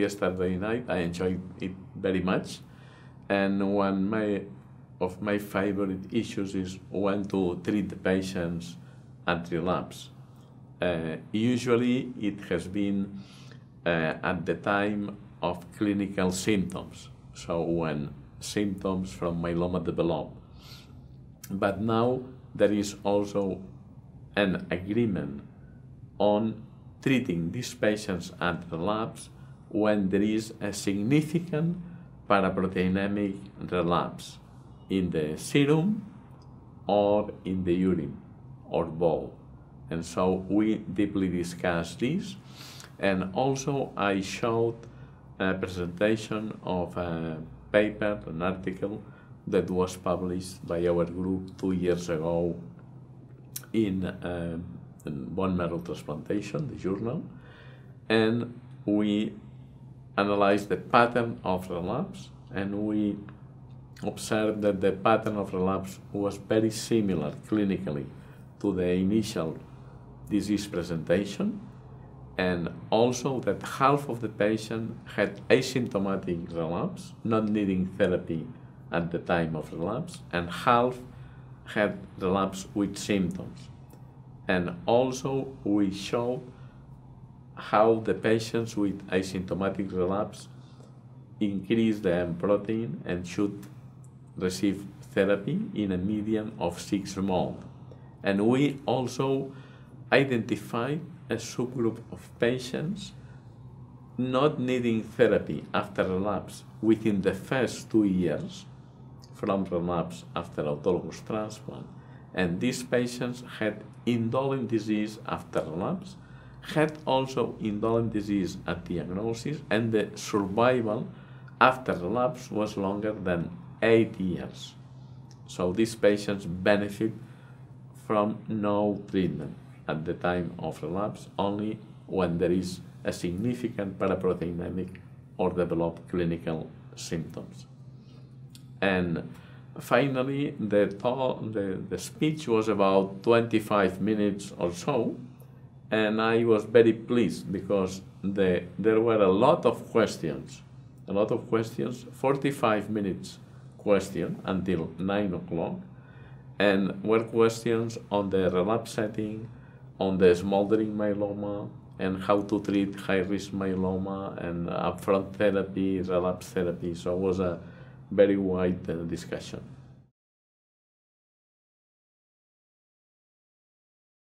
yesterday night. I enjoyed it very much. And one my, of my favorite issues is when to treat the patients at relapse. Uh, usually it has been uh, at the time of clinical symptoms, so when symptoms from myeloma develop. But now there is also an agreement on treating these patients at relapse when there is a significant paraproteinemic relapse in the serum or in the urine or both. And so we deeply discussed this. And also I showed a presentation of a paper, an article that was published by our group two years ago in, uh, in bone marrow transplantation, the journal, and we analyzed the pattern of relapse and we observed that the pattern of relapse was very similar clinically to the initial disease presentation and also that half of the patient had asymptomatic relapse, not needing therapy at the time of relapse, and half had relapse with symptoms. And also we showed how the patients with asymptomatic relapse increase the M protein and should receive therapy in a median of six months. And we also identified a subgroup of patients not needing therapy after relapse within the first two years from relapse after autologous transplant. And these patients had indolent disease after relapse, had also indolent disease at diagnosis, and the survival after relapse was longer than eight years. So these patients benefit from no treatment at the time of relapse, only when there is a significant paraproteinemic or developed clinical symptoms. And finally, the, the, the speech was about 25 minutes or so, and I was very pleased because the, there were a lot of questions, a lot of questions, 45 minutes question until 9 o'clock, and were questions on the relapse setting, on the smoldering myeloma, and how to treat high-risk myeloma, and upfront therapy, relapse therapy. So it was a very wide uh, discussion.